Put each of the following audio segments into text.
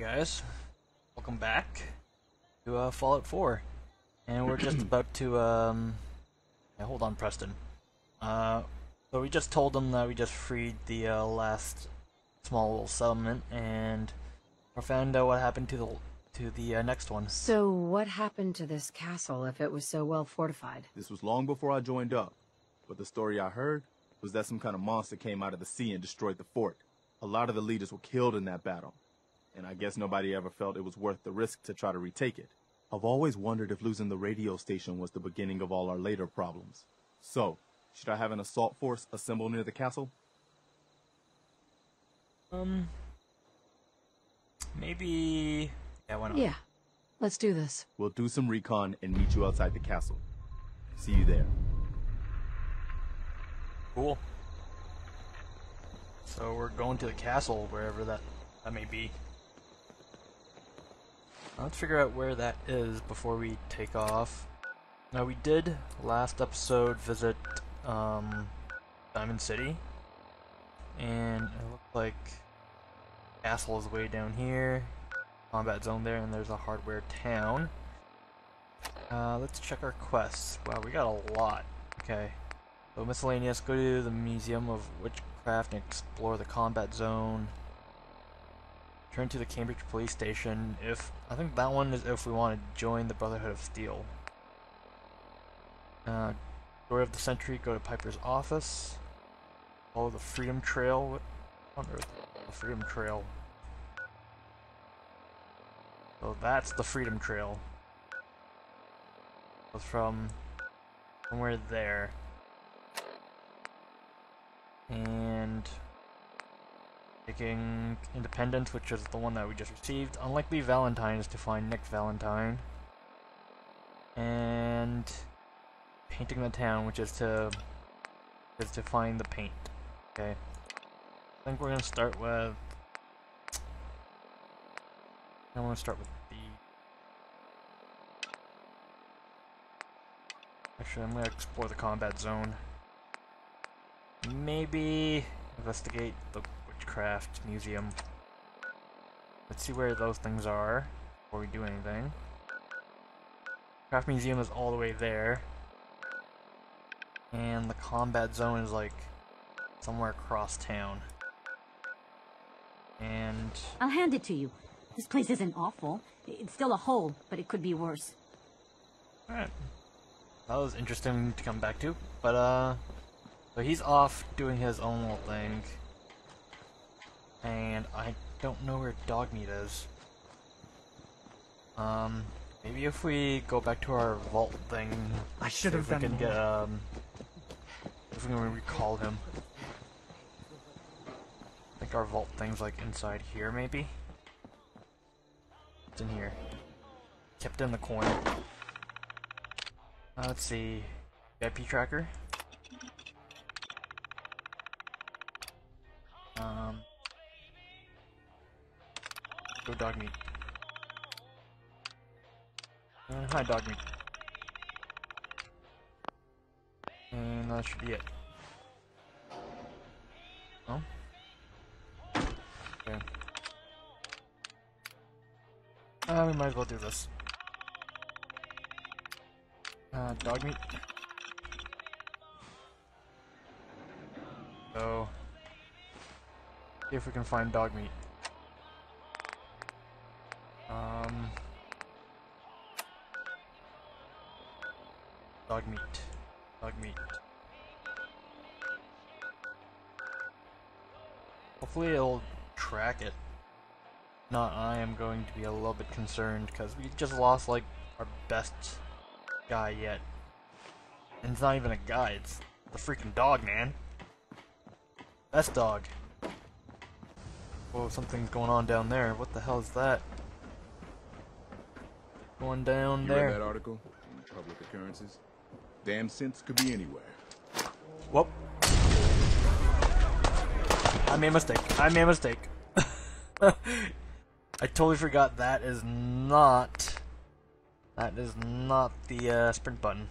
guys, welcome back to uh, Fallout 4, and we're just about to um, yeah, hold on, Preston. Uh, so we just told them that we just freed the uh, last small little settlement, and we found out what happened to the to the uh, next one. So what happened to this castle if it was so well fortified? This was long before I joined up, but the story I heard was that some kind of monster came out of the sea and destroyed the fort. A lot of the leaders were killed in that battle, and I guess nobody ever felt it was worth the risk to try to retake it. I've always wondered if losing the radio station was the beginning of all our later problems. So, should I have an assault force assemble near the castle? Um, maybe. Yeah, why not? Yeah. Let's do this. We'll do some recon and meet you outside the castle. See you there. Cool. So we're going to the castle, wherever that that may be. Let's figure out where that is before we take off. Now we did last episode visit um, Diamond City, and it looked like castle is way down here, combat zone there, and there's a hardware town. Uh, let's check our quests. Wow, we got a lot. Okay. So miscellaneous, go to the Museum of Witchcraft and explore the combat zone. Turn to the Cambridge Police Station if I think that one is if we want to join the Brotherhood of Steel. Uh, Story of the Century, go to Piper's office. Follow the Freedom Trail. What on earth? The Freedom Trail. So that's the Freedom Trail. Goes from somewhere there and taking Independence, which is the one that we just received. Unlikely Valentines to find Nick Valentine. And painting the town, which is to is to find the paint. Okay. I think we're gonna start with I'm gonna start with the Actually I'm gonna explore the combat zone. Maybe investigate the Witchcraft Museum. Let's see where those things are before we do anything. Craft Museum is all the way there. And the combat zone is like somewhere across town. And I'll hand it to you. This place isn't awful. It's still a hole, but it could be worse. alright. That was interesting to come back to. But uh so he's off doing his own little thing. And I don't know where Dogmeat is. Um, maybe if we go back to our vault thing, I should have if we done can get um, if we can recall him. I think our vault thing's like inside here, maybe. It's in here. Kept in the corner. Uh, let's see. VIP tracker. Go dog meat. Uh, hi, dog meat. And that should be it. Oh. Okay. Uh, we might as well do this. Uh, dog meat. So, see if we can find dog meat. Hopefully it'll track it. Not, I am going to be a little bit concerned because we just lost like our best guy yet. And it's not even a guy, it's the freaking dog, man. Best dog. Whoa, something's going on down there. What the hell is that? Going down You there. read that article on public occurrences? Damn synths could be anywhere. Whoop. I made a mistake. I made a mistake. I totally forgot that is not. That is not the uh, sprint button.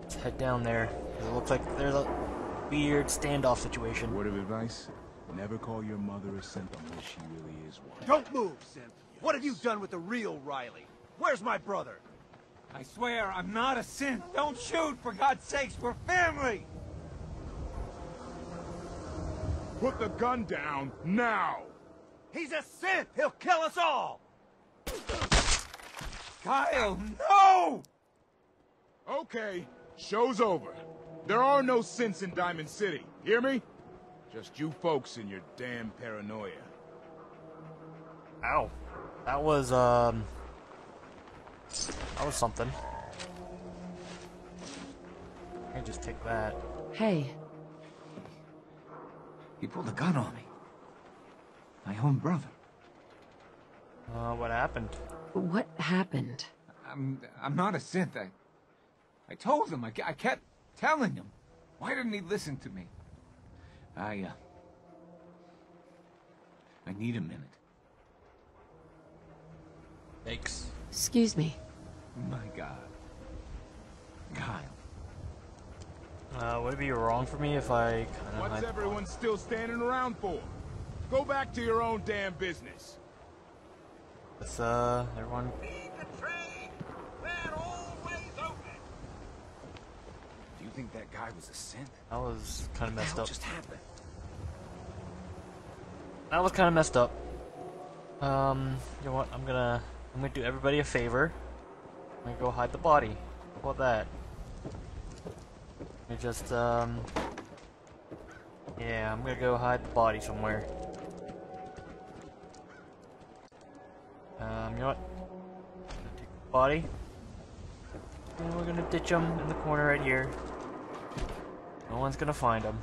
Let's head down there. It looks like there's a weird standoff situation. Word of advice: never call your mother a simp unless she really is one. Don't move, synth. What have you done with the real Riley? Where's my brother? I swear I'm not a synth. Don't shoot, for God's sakes. We're family. Put the gun down, now! He's a synth! He'll kill us all! Kyle, no! Okay, show's over. There are no synths in Diamond City, hear me? Just you folks and your damn paranoia. Ow. That was, um... That was something. I can just take that. Hey, He pulled a gun on me. My own brother. Uh, what happened? what happened? I'm I'm not a synth. I I told him. I, I kept telling him. Why didn't he listen to me? I uh I need a minute. Thanks. Excuse me. My God. Kyle. Uh, would it be wrong for me if I kind of What's everyone still standing around for? Go back to your own damn business. Let's, uh, everyone... Do you think that guy was a synth? That was kind of messed What up. just happened? That was kind of messed up. Um, you know what? I'm gonna... I'm gonna do everybody a favor. I'm gonna go hide the body. How about that? Let me just, um... Yeah, I'm gonna go hide the body somewhere. Um, you know what? Gonna take the body. And we're gonna ditch him in the corner right here. No one's gonna find him.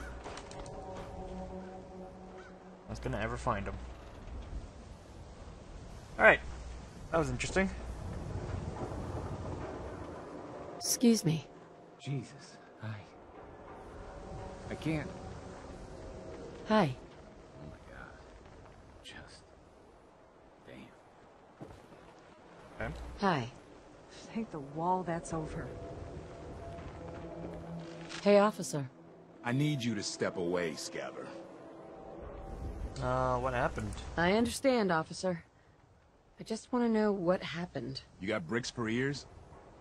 No one's gonna ever find him. Alright. That was interesting. Excuse me. Jesus. I I can't. Hi. Oh my God. Just damn. Okay. Hi. Thank the wall that's over. Hey, officer. I need you to step away, Scabber. Uh, what happened? I understand, officer. I just want to know what happened. You got bricks for ears?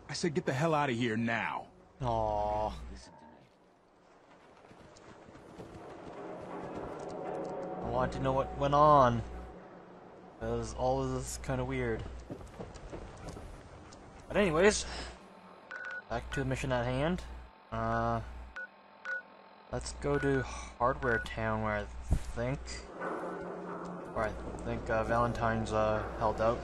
I said get the hell out of here now. Aww. Listen I wanted to know what went on. Because all of this is kind of weird. But anyways, back to the mission at hand. Uh, let's go to Hardware Town where I think, where I think uh, Valentine's uh, held out.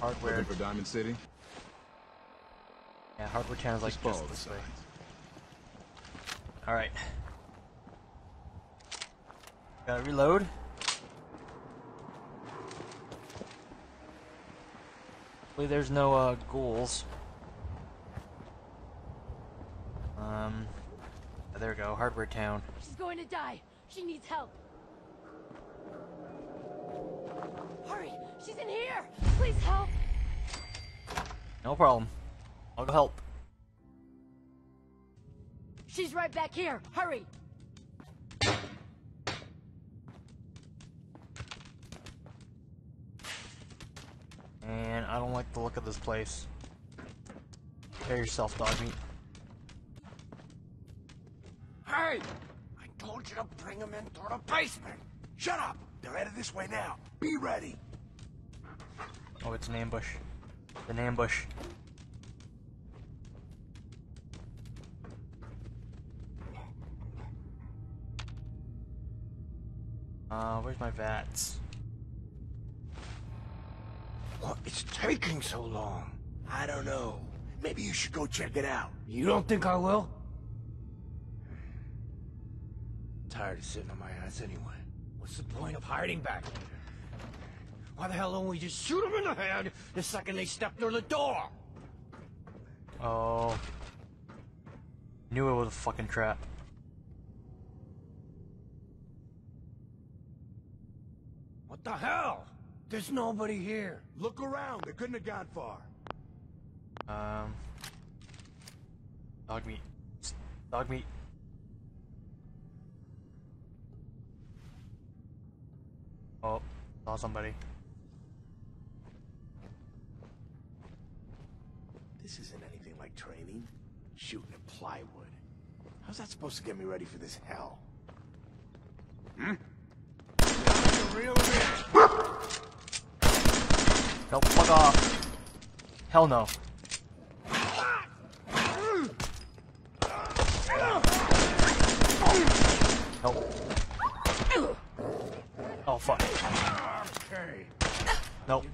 Hardware. Looking for Diamond City? Yeah, Hardware Town is like Just just this way. Alright. Gotta reload. Hopefully there's no uh, ghouls. Um, there we go, Hardware Town. She's going to die. She needs help. Hurry! She's in here! Please help! No problem. I'll go help. She's right back here. Hurry! And I don't like the look of this place. Prepare yourself, dog meat. Hey! I told you to bring him into the basement! Shut up! They're headed this way now. Be ready. Oh, it's an ambush. It's an ambush. Uh, where's my vats? What is taking so long? I don't know. Maybe you should go check it out. You don't think I will? Tired of sitting on my ass anyway. What's the point of hiding back there? Why the hell don't we just shoot them in the head the second they step through the door? Oh. Knew it was a fucking trap. the hell? There's nobody here. Look around. They couldn't have gone far. Um. Dog meat. Dog meat. Oh, saw somebody. This isn't anything like training. Shooting at plywood. How's that supposed to get me ready for this hell? Hmm? Real No, fuck off. Hell no. Nope. Oh fuck. Okay. Nope.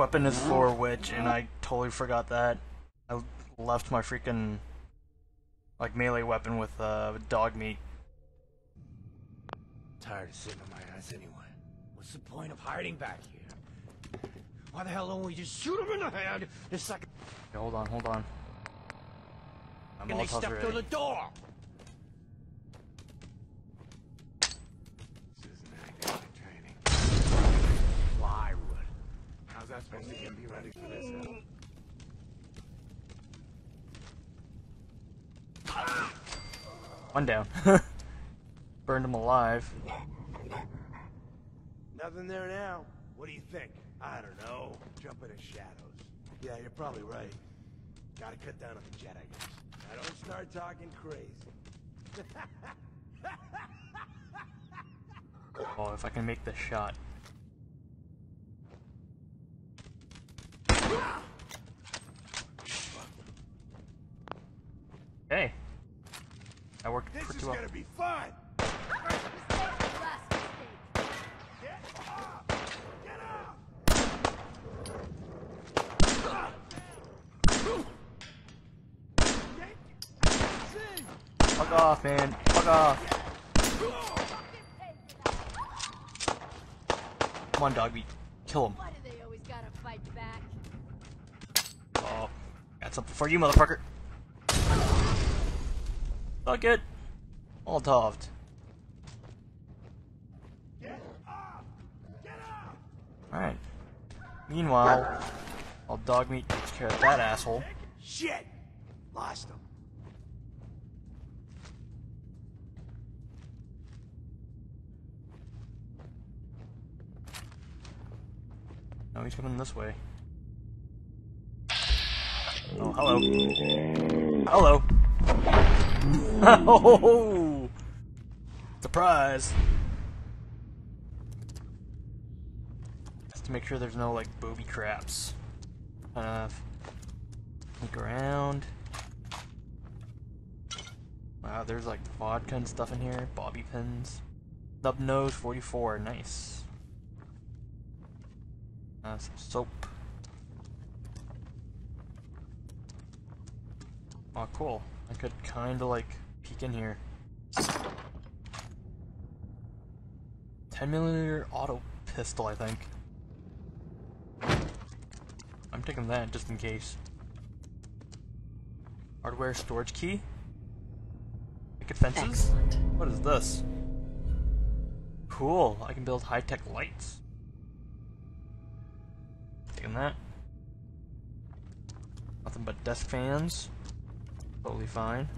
Weapon is for which, and I totally forgot that. I left my freaking, like, melee weapon with, uh, dog meat. Tired of sitting on my ass anyway. What's the point of hiding back here? Why the hell don't we just shoot him in the head the second Okay, hold on, hold on. I'm they all step through the door? How's that supposed to get me ready for this hell? One down. Burned him alive. Nothing there now. What do you think? I don't know. Jump in the shadows. Yeah, you're probably right. Gotta cut down on the jet, I guess. Now don't start talking crazy. Oh, if I can make this shot. Hey. That worked This pretty is well. gonna be fun! Get up! Get up! Fuck off, man. Fuck off. Come on, dog meat. Kill him. Why do they always gotta fight back? Oh. Got something for you, motherfucker. Fuck it. All Molotoved. Alright. Meanwhile, while dog meat takes care of that asshole. Shit! Lost him. No, he's coming this way. Oh, hello. Hello. Oh! Surprise! Just to make sure there's no, like, booby traps. Uh, sneak around. Wow, there's, like, vodka and stuff in here. Bobby pins. Nub nose 44, nice. Uh, some soap. Oh, cool. I could kinda like peek in here. 10 millimeter auto pistol, I think. I'm taking that just in case. Hardware storage key? Picket fences? Excellent. What is this? Cool, I can build high-tech lights. Taking that. Nothing but desk fans. Totally fine.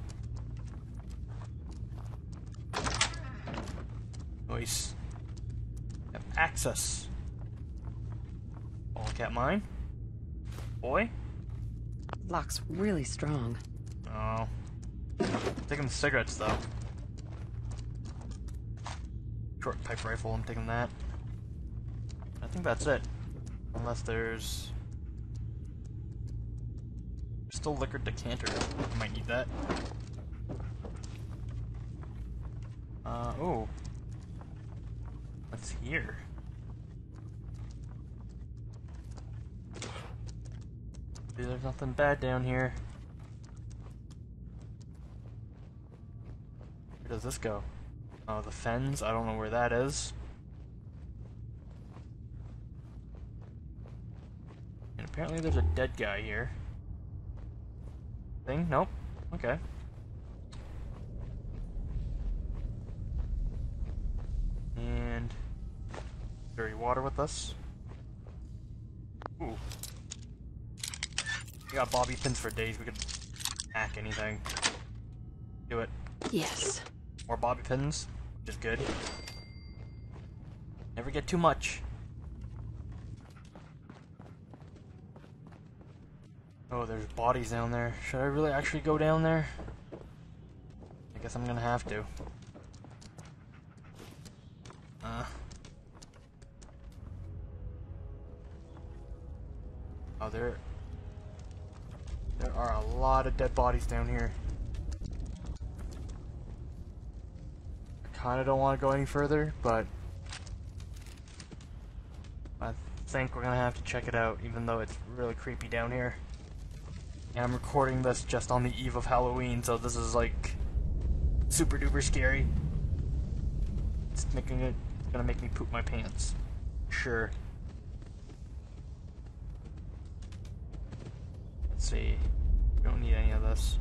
Nice. Have access. All cat mine. Boy. Lock's really strong. Oh. taking the cigarettes though. Short pipe rifle, I'm taking that. I think that's it. Unless there's still liquor decanter. I might need that. Uh oh. What's here? Maybe there's nothing bad down here. Where does this go? Oh, the fens? I don't know where that is. And apparently there's a dead guy here. Thing? Nope. Okay. And dirty water with us. Ooh. We got bobby pins for days. We could hack anything. Do it. Yes. More bobby pins, which is good. Never get too much. Oh, there's bodies down there. Should I really actually go down there? I guess I'm gonna have to. Uh. Oh, there... There are a lot of dead bodies down here. I kinda don't want to go any further, but... I think we're gonna have to check it out, even though it's really creepy down here. And I'm recording this just on the eve of Halloween, so this is like super duper scary. It's making it gonna make me poop my pants. Sure. Let's see. We don't need any of this.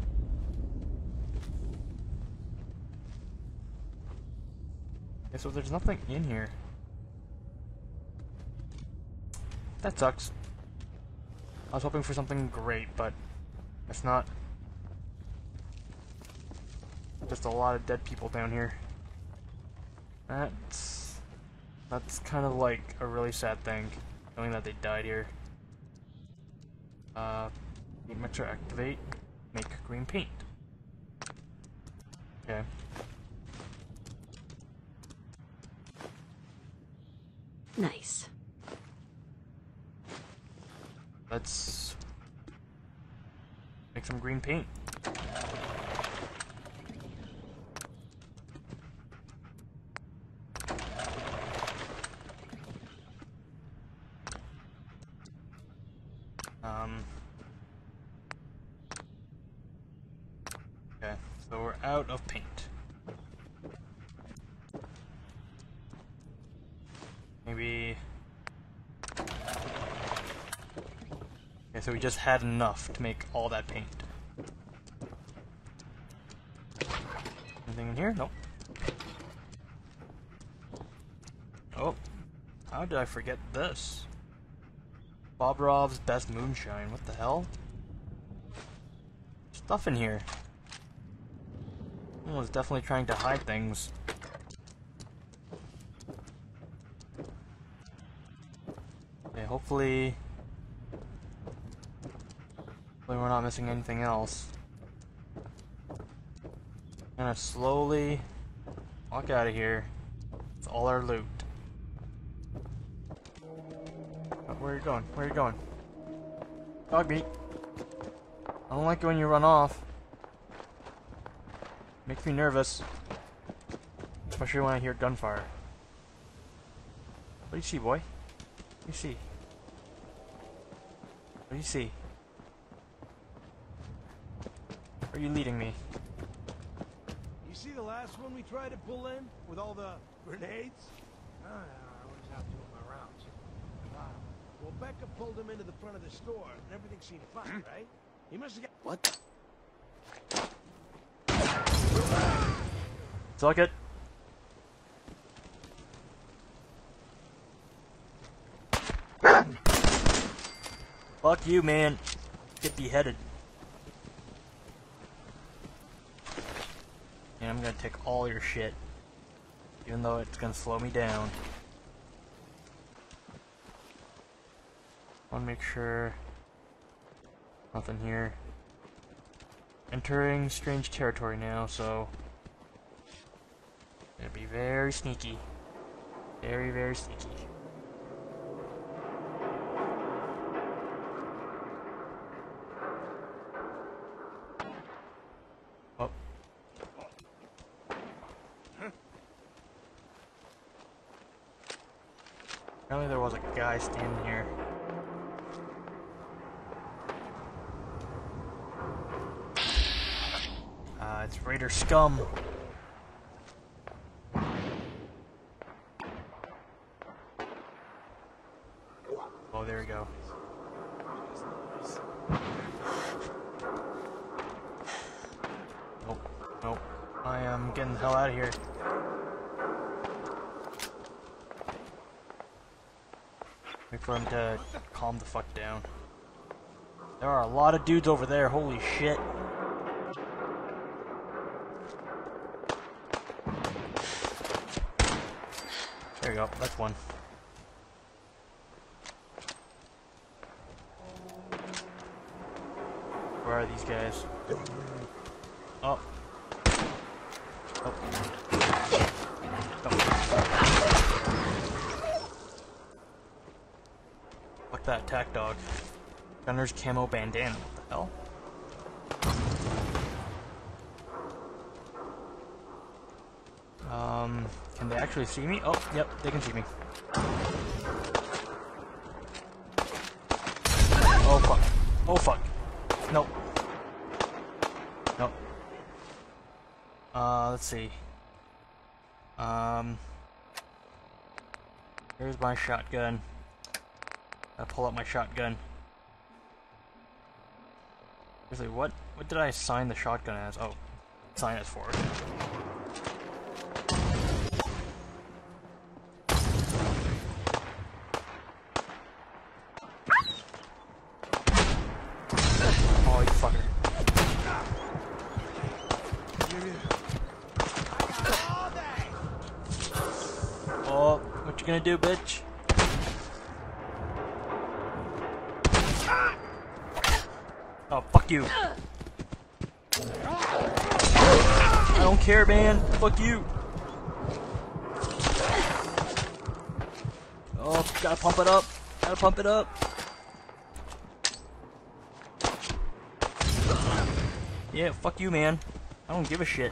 Okay, so there's nothing in here. That sucks. I was hoping for something great, but it's not. Just a lot of dead people down here. That's... That's kind of like a really sad thing, knowing that they died here. Uh, Metro activate, make green paint. Okay. Nice. Let's make some green paint. Um. Okay, so we're out of paint. Maybe. Okay, so we just had enough to make all that paint. Anything in here? Nope. Oh, how did I forget this? Bobrov's best moonshine. What the hell? Stuff in here. Someone's definitely trying to hide things. Okay, hopefully... Hopefully we're not missing anything else. Gonna slowly walk out of here. It's all our loot. Oh, Where are you going? Where are you going? Dog meat. I don't like it when you run off. Makes me nervous. Especially when I hear gunfire. What do you see, boy? What do you see? What do you see? Where are you leading me? You see the last one we tried to pull in with all the grenades? Oh, yeah, I was out doing my rounds. Wow. Well, Becca pulled him into the front of the store, and everything seemed fine, right? He must have got... What? Suck it. Fuck you, man. Get beheaded. I'm gonna take all your shit. Even though it's gonna slow me down. Wanna make sure. Nothing here. Entering strange territory now, so. Gonna be very sneaky. Very, very sneaky. Oh. Apparently there was a guy standing here. Uh, it's Raider Scum. Oh, there we go. Nope, nope. I am getting the hell out of here. Wait for him to calm the fuck down. There are a lot of dudes over there, holy shit. There you go, that's one. Where are these guys? Oh. Oh. Oh. Fuck that attack dog. Gunner's camo bandana. What the hell? Um, can they actually see me? Oh, yep, they can see me. Oh fuck. Oh fuck. Nope. Nope. Uh, let's see. Um, here's my shotgun. I pull out my shotgun. Seriously, what what did I assign the shotgun as? Oh, sign it for. Oh, you fucker. Oh, what you do, bitch? Oh, fuck you. I don't care, man. Fuck you. Oh, gotta pump it up. Gotta pump it up. Yeah, fuck you, man. I don't give a shit.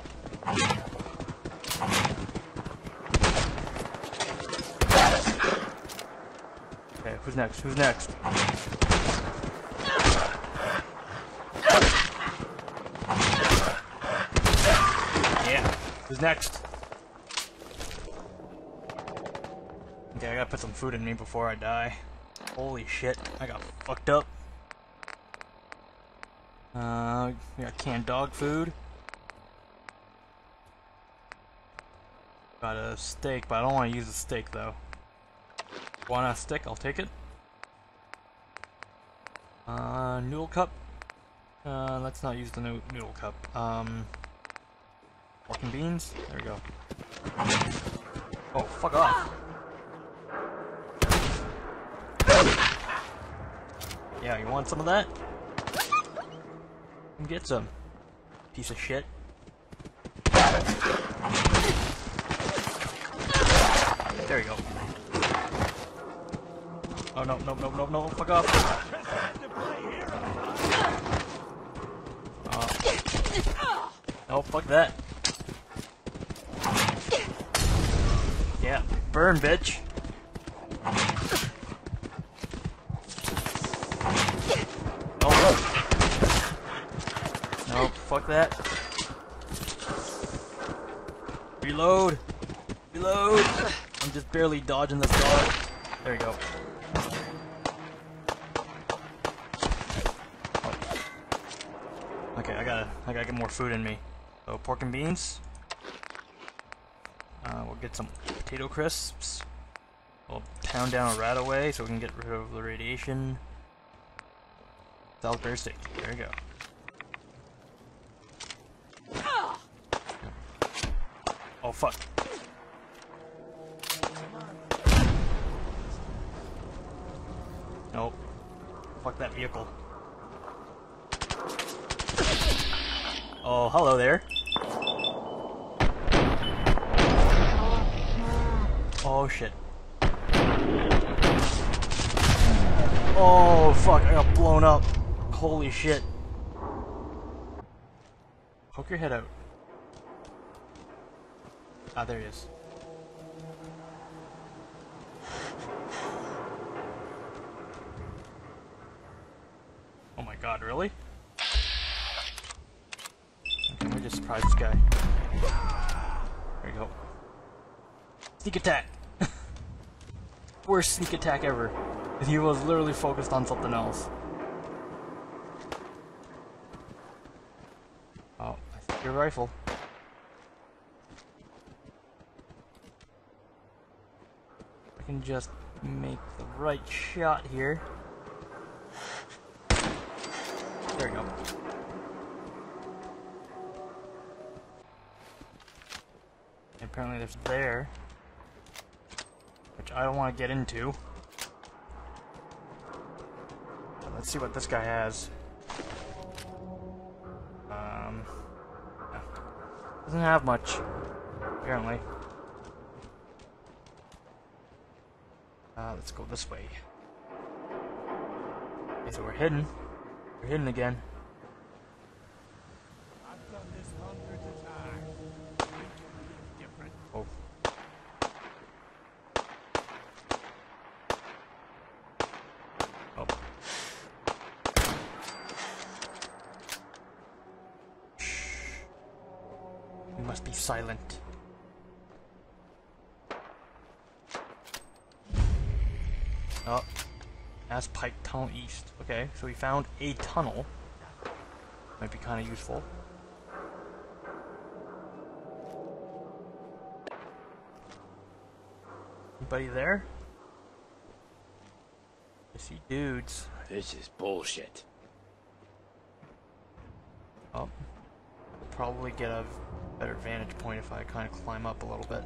Who's next? Who's next? Yeah, who's next? Okay, I gotta put some food in me before I die. Holy shit, I got fucked up. Uh, we got canned dog food. Got a steak, but I don't want to use a steak though. Want a stick? I'll take it. Uh, noodle cup. Uh, let's not use the no noodle cup. Um, and beans. There we go. Oh, fuck off. Yeah, you want some of that? Get some. Piece of shit. There you go. Oh no, no, no, no, no, fuck off. Oh. Oh, fuck that. Yeah, burn, bitch. Oh, no, fuck that. Reload. Reload. I'm just barely dodging this dog. There you go. Okay, I gotta, I gotta get more food in me. So pork and beans. Uh, we'll get some potato crisps. We'll pound down a RadAway so we can get rid of the radiation. Salisbury steak. There you go. Oh fuck. Nope. Fuck that vehicle. Oh, hello there. Oh shit. Oh fuck, I got blown up. Holy shit. Poke your head out. Ah, there he is. Worst sneak attack ever. He was literally focused on something else. Oh, I think your rifle. I can just make the right shot here. There we go. Apparently there's there. Which I don't want to get into. But let's see what this guy has. Um, yeah. Doesn't have much, apparently. Uh, let's go this way. Okay, so we're hidden. We're hidden again. I've done this hundreds of times. Different. Oh. Oh. Shh. We must be silent. Oh. Tunnel East. Okay, so we found a tunnel. Might be kind of useful. Anybody there? I see dudes. This is bullshit. Oh. Probably get a better vantage point if I kind of climb up a little bit.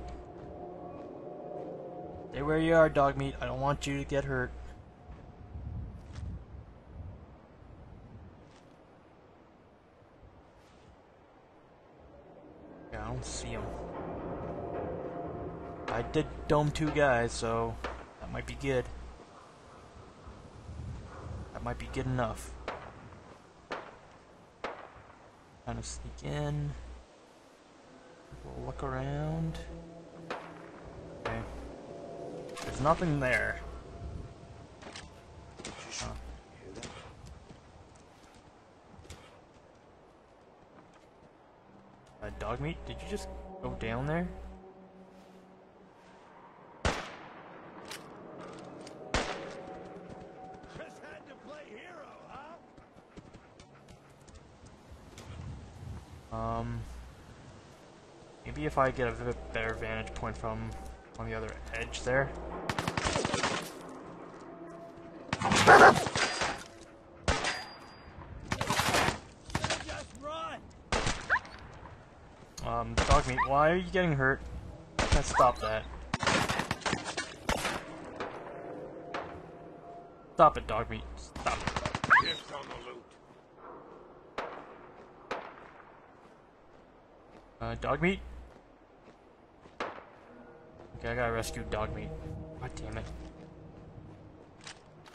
Stay where you are, dog meat. I don't want you to get hurt. Yeah, I don't see him. Did dome two guys, so that might be good. That might be good enough. Kind of sneak in. We'll look around. Okay. There's nothing there. Uh, dog meat, did you just go down there? Just had to play hero, huh? Um, maybe if I get a bit better vantage point from on the other edge there. Um, dog meat, why are you getting hurt? I Can't stop that. Stop it, dog meat. Stop it. Uh, dog meat? Okay, I gotta rescue dog meat. God damn it.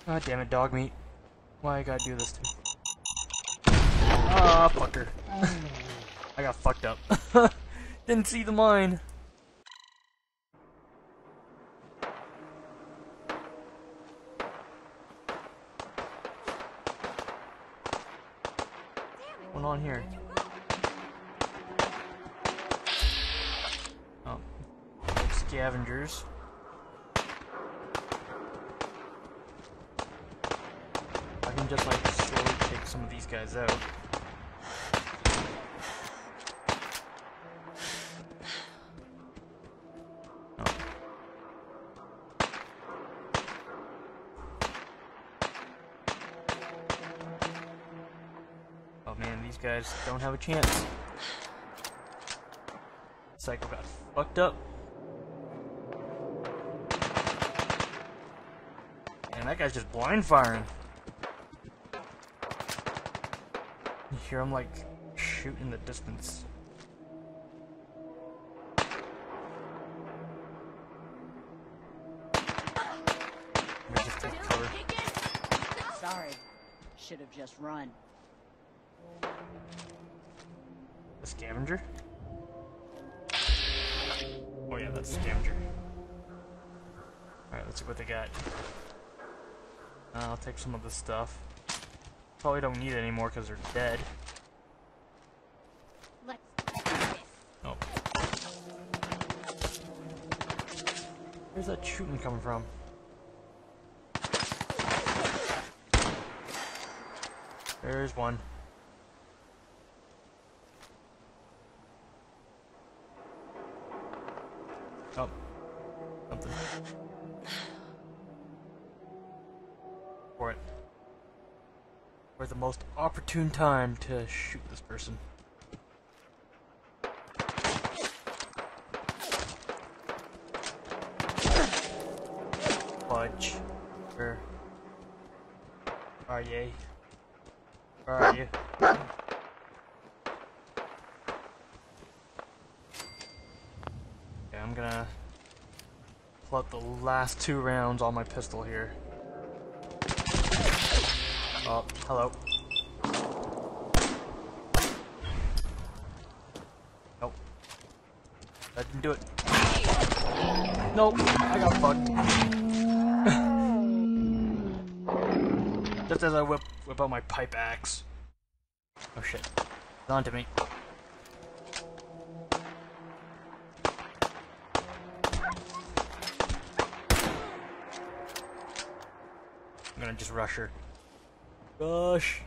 God damn it, dog meat. Why I gotta do this to me? Ah, fucker. I got fucked up. Didn't see the mine. What's going on here? Scavengers. I can just like slowly take some of these guys out. Oh. Man, these guys don't have a chance. Psycho got fucked up. And that guy's just blind firing. You hear him like shoot in the distance. Just take cover. Sorry. Should have just run. The scavenger? Oh yeah, that's the scavenger. Alright, let's see what they got. Uh, I'll take some of the stuff. Probably don't need it anymore because they're dead. Let's. Oh. Where's that shooting coming from? There's one. Opportune time to shoot this person. Fudge. Where are you? Where are you? Okay, I'm gonna pull the last two rounds on my pistol here. Oh, hello. Nope. That didn't do it. Nope, I got fucked. Just as I whip whip out my pipe axe. Oh shit. It's on to me. I'm gonna just rush her. Rush.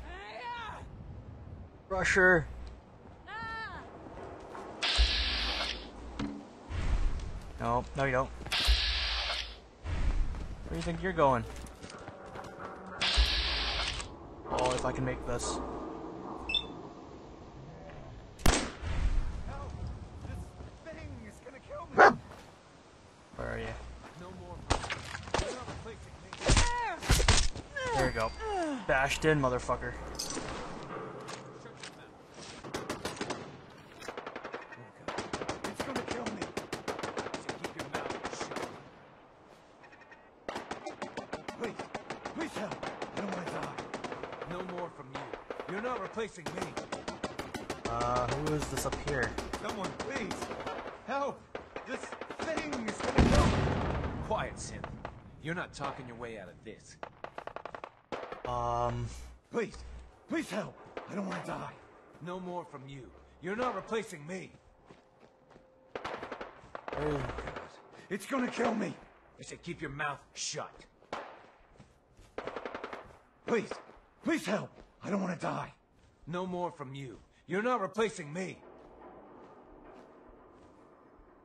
Rush her. No, you don't. Where do you think you're going? Oh, if I can make this. Where are you? There you go. Bashed in, motherfucker. It's gonna kill me. So keep your mouth shut. Please, please help. I don't want to die. No more from you. You're not replacing me. Uh, who is this up here? Someone, please. Help. This thing is gonna kill me. Quiet, Synth. You're not talking your way out of this. Um, Please, please help. I don't want to die. No more from you. You're not replacing me. oh, God. It's gonna kill me. I said keep your mouth shut. Please, please help. I don't want to die. No more from you. You're not replacing me.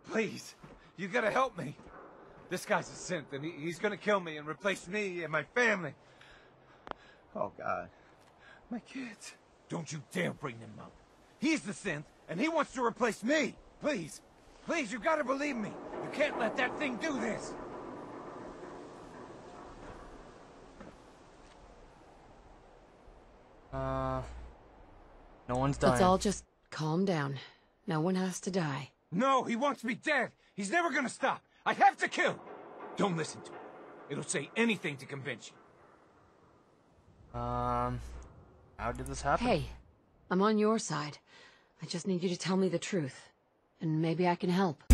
Please, you gotta help me. This guy's a synth, and he, he's gonna kill me and replace me and my family. Oh, God. My kids. Don't you dare bring them up. He's the synth, and he wants to replace me. Please, please, you gotta believe me. You can't let that thing do this. uh, no one's dying. Let's all just calm down. No one has to die. No, he wants me dead. He's never gonna stop. I have to kill. Don't listen to him. It'll say anything to convince you. Um, how did this happen? Hey, I'm on your side. I just need you to tell me the truth. And maybe I can help.